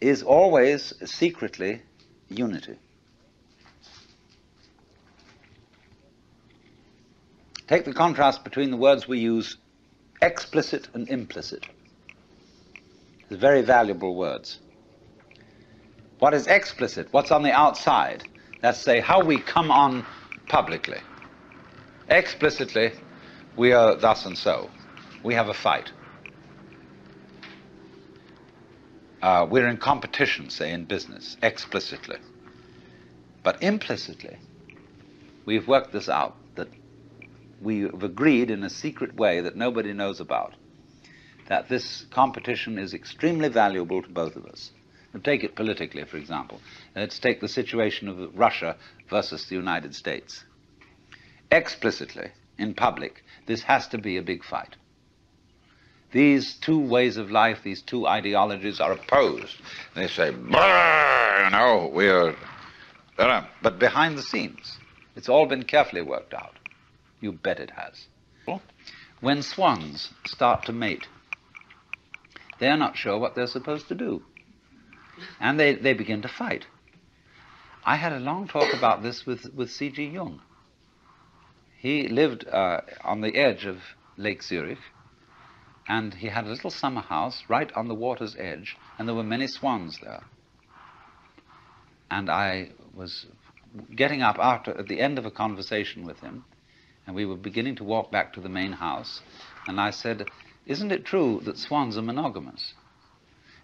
is always secretly unity. Take the contrast between the words we use explicit and implicit. They're very valuable words. What is explicit? What's on the outside? Let's say how we come on publicly. Explicitly, we are thus and so. We have a fight. Uh, we're in competition, say, in business, explicitly. But implicitly, we've worked this out that we've agreed in a secret way that nobody knows about that this competition is extremely valuable to both of us. Now, take it politically, for example. Let's take the situation of Russia versus the United States. Explicitly, in public, this has to be a big fight. These two ways of life, these two ideologies are opposed. They say, you know, we're. But behind the scenes, it's all been carefully worked out. You bet it has. When swans start to mate, they're not sure what they're supposed to do. And they, they begin to fight. I had a long talk about this with, with C.G. Jung. He lived uh, on the edge of Lake Zurich, and he had a little summer house right on the water's edge, and there were many swans there. And I was getting up after at the end of a conversation with him, and we were beginning to walk back to the main house, and I said, Isn't it true that swans are monogamous?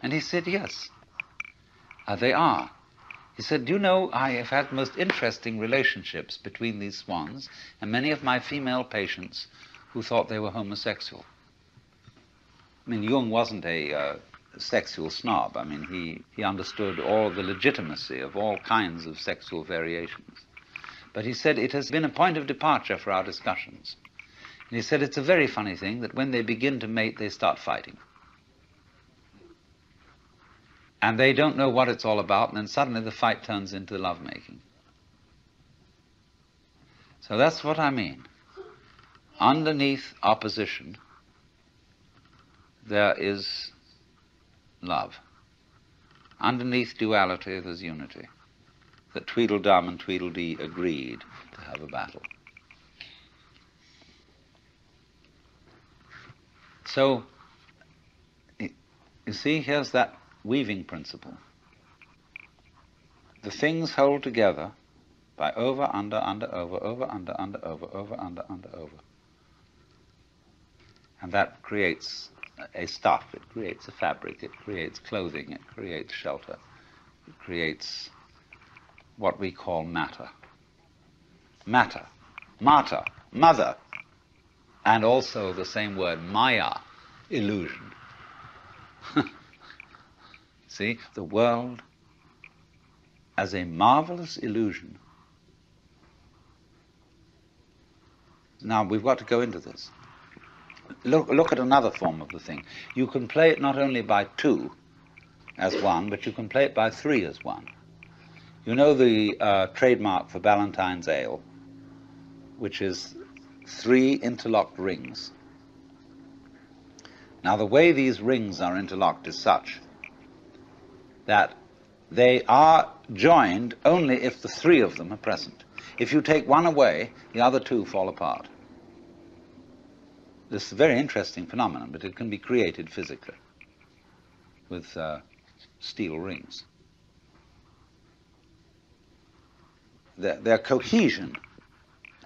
And he said, Yes. Uh, they are. He said, Do you know, I have had most interesting relationships between these swans and many of my female patients who thought they were homosexual. I mean, Jung wasn't a uh, sexual snob. I mean, he, he understood all the legitimacy of all kinds of sexual variations. But he said it has been a point of departure for our discussions. And he said it's a very funny thing that when they begin to mate, they start fighting. And they don't know what it's all about, and then suddenly the fight turns into lovemaking. So that's what I mean. Underneath opposition, there is love. Underneath duality, there's unity. That Tweedledum and Tweedledee agreed to have a battle. So, you see, here's that weaving principle. The things hold together by over, under, under, over, over, under, under, over, over, under, under, over. And that creates a stuff, it creates a fabric, it creates clothing, it creates shelter, it creates what we call matter. Matter, matter, mother, and also the same word maya, illusion. See, the world as a marvelous illusion. Now we've got to go into this. Look, look at another form of the thing. You can play it not only by two as one, but you can play it by three as one. You know the uh, trademark for Ballantine's Ale, which is three interlocked rings. Now, the way these rings are interlocked is such that they are joined only if the three of them are present. If you take one away, the other two fall apart. This is a very interesting phenomenon, but it can be created physically with uh, steel rings. Their, their cohesion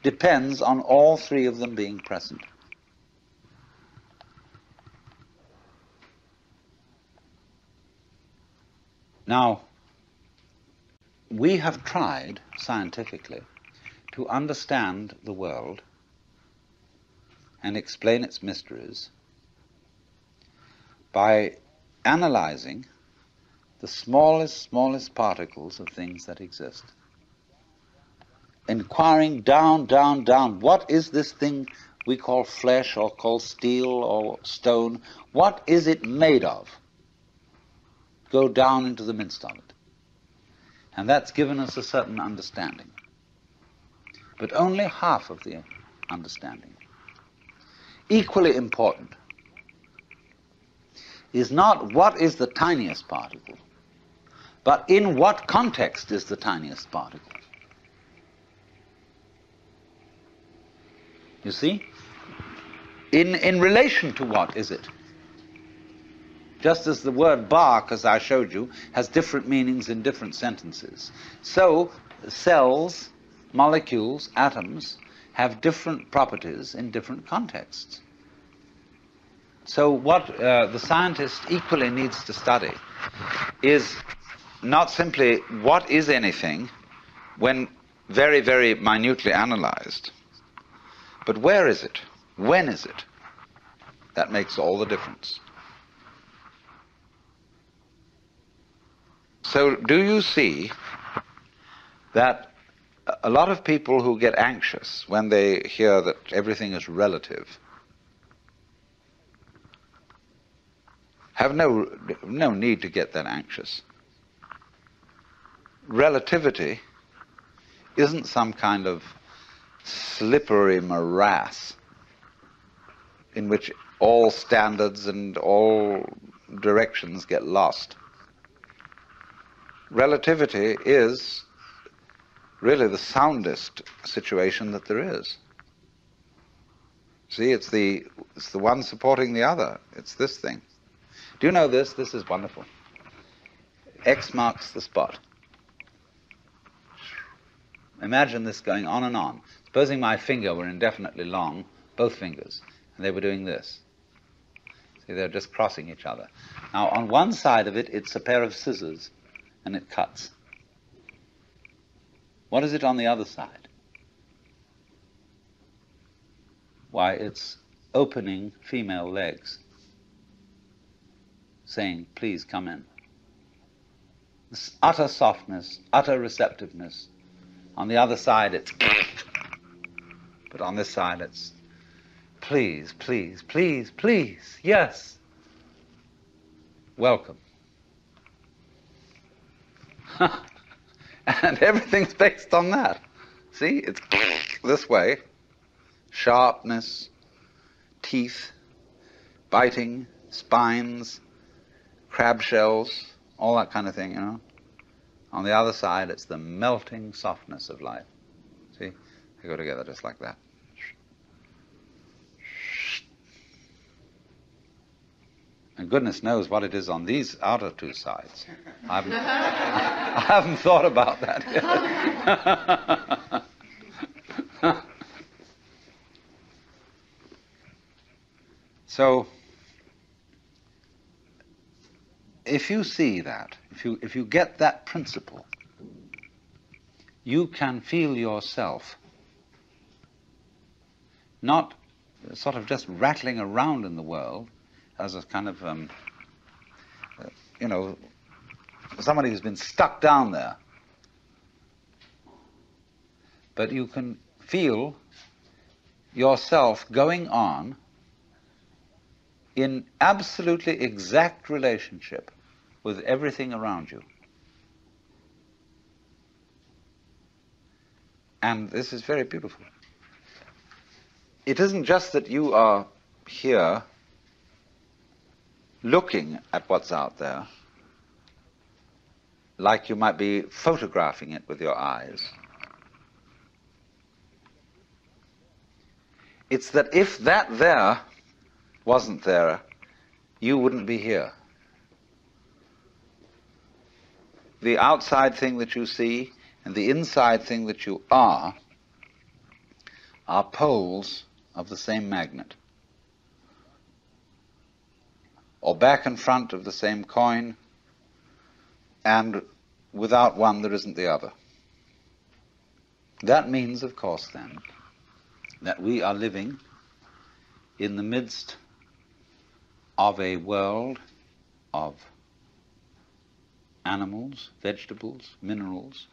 depends on all three of them being present. Now, we have tried scientifically to understand the world and explain its mysteries by analyzing the smallest, smallest particles of things that exist. Inquiring down, down, down, what is this thing we call flesh or call steel or stone? What is it made of? go down into the midst of it. And that's given us a certain understanding. But only half of the understanding. Equally important is not what is the tiniest particle, But in what context is the tiniest particle? You see? In, in relation to what is it? Just as the word bark, as I showed you, has different meanings in different sentences. So, cells, molecules, atoms, have different properties in different contexts. So, what uh, the scientist equally needs to study is not simply what is anything when very, very minutely analyzed, but where is it? When is it? That makes all the difference. So, do you see that a lot of people who get anxious when they hear that everything is relative have no, no need to get that anxious? Relativity isn't some kind of slippery morass in which all standards and all directions get lost. Relativity is really the soundest situation that there is. See, it's the, it's the one supporting the other. It's this thing. Do you know this? This is wonderful. X marks the spot. Imagine this going on and on. Supposing my finger were indefinitely long, both fingers, and they were doing this. See, they're just crossing each other. Now, on one side of it, it's a pair of scissors, and it cuts. What is it on the other side? Why, it's opening female legs, saying, please come in. This utter softness, utter receptiveness. On the other side, it's but on this side, it's please, please, please, please, yes. Welcome. and everything's based on that. See, it's this way sharpness, teeth, biting, spines, crab shells, all that kind of thing, you know. On the other side, it's the melting softness of life. See? They go together just like that. And goodness knows what it is on these outer two sides. I haven't, I haven't thought about that yet. so, if you see that, if you, if you get that principle, you can feel yourself not sort of just rattling around in the world as a kind of, um, uh, you know, somebody who's been stuck down there. But you can feel yourself going on in absolutely exact relationship with everything around you. And this is very beautiful. It isn't just that you are here looking at what's out there, like you might be photographing it with your eyes. It's that if that there wasn't there, you wouldn't be here. The outside thing that you see and the inside thing that you are are poles of the same magnet or back and front of the same coin, and without one there isn't the other. That means, of course, then, that we are living in the midst of a world of animals, vegetables, minerals,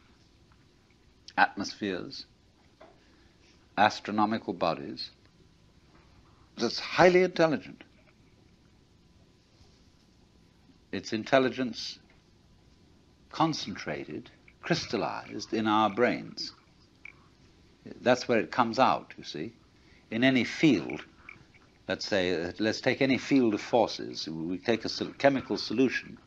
atmospheres, astronomical bodies that's highly intelligent its intelligence concentrated, crystallized in our brains. That's where it comes out, you see. In any field, let's say, uh, let's take any field of forces, we take a chemical solution,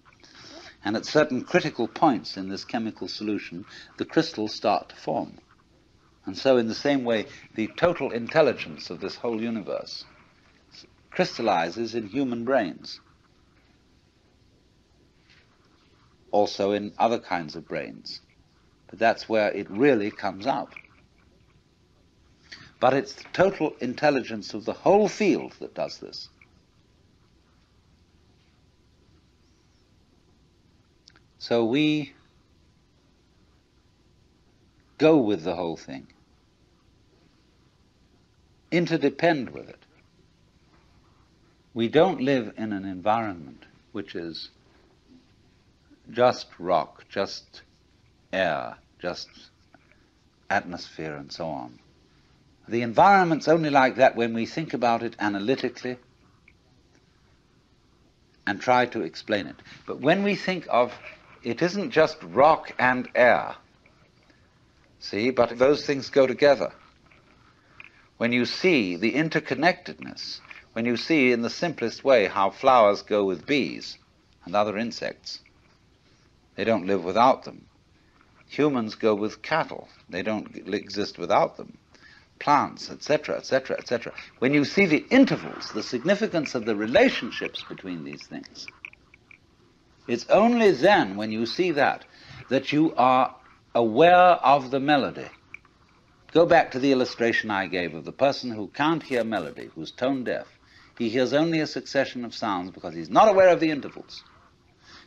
And at certain critical points in this chemical solution, the crystals start to form. And so, in the same way, the total intelligence of this whole universe crystallizes in human brains. Also in other kinds of brains. But that's where it really comes out. But it's the total intelligence of the whole field that does this. So we go with the whole thing, interdepend with it. We don't live in an environment which is just rock, just air, just atmosphere, and so on. The environment's only like that when we think about it analytically and try to explain it. But when we think of it isn't just rock and air, see, but those things go together. When you see the interconnectedness, when you see in the simplest way how flowers go with bees and other insects, they don't live without them. Humans go with cattle, they don't exist without them. Plants, etc., etc., etc. When you see the intervals, the significance of the relationships between these things, it's only then, when you see that, that you are aware of the melody. Go back to the illustration I gave of the person who can't hear melody, who's tone deaf. He hears only a succession of sounds because he's not aware of the intervals.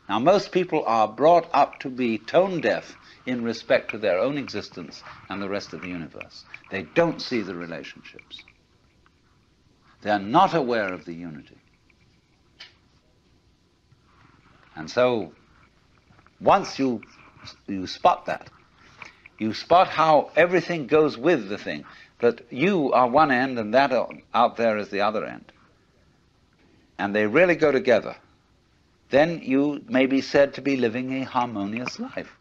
Now, most people are brought up to be tone deaf in respect to their own existence and the rest of the universe. They don't see the relationships. They are not aware of the unity. And so, once you, you spot that, you spot how everything goes with the thing, that you are one end and that out there is the other end. And they really go together. Then you may be said to be living a harmonious life.